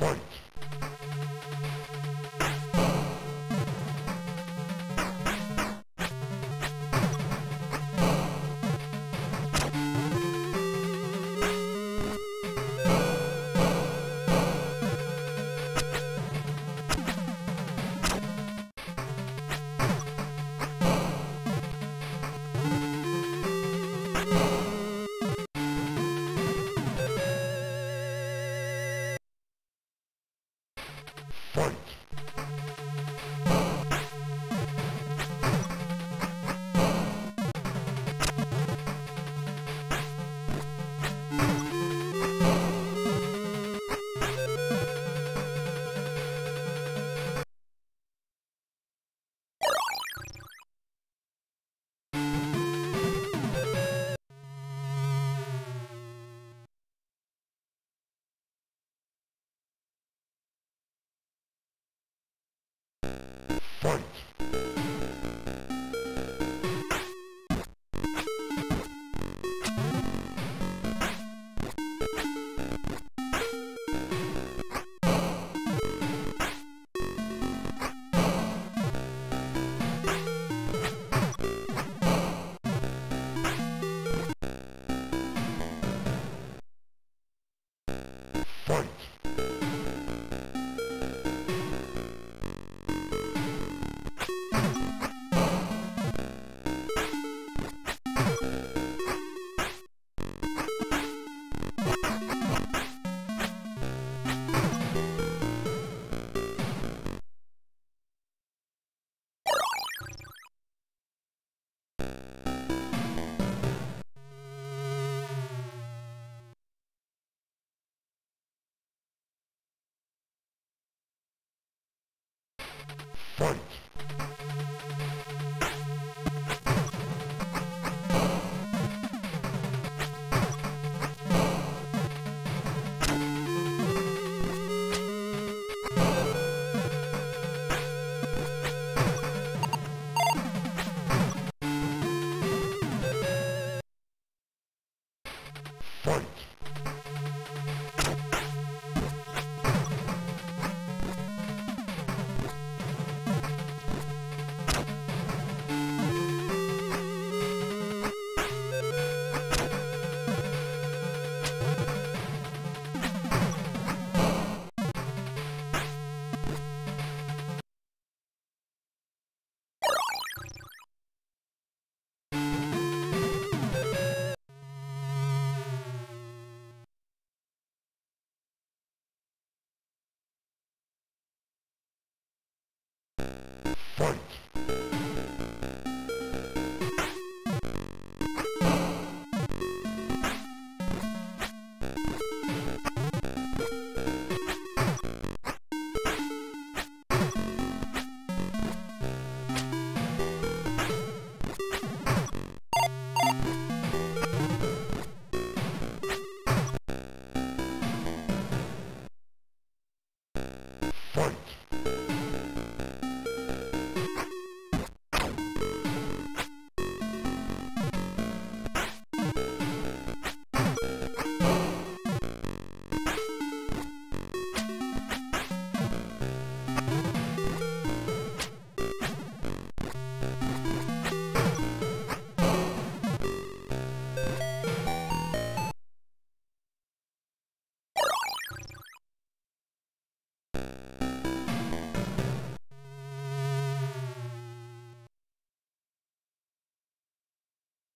Fight! fight! Fight! Fight! fight!